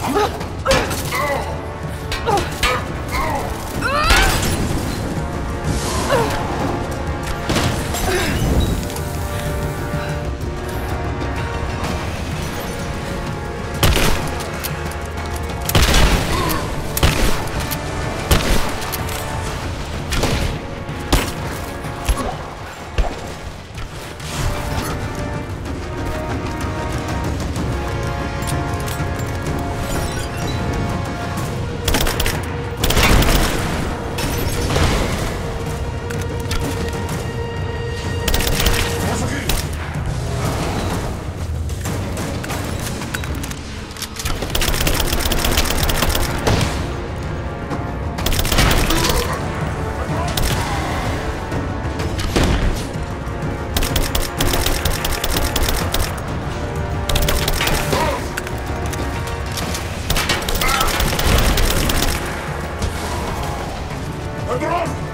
Ugh! ladrón.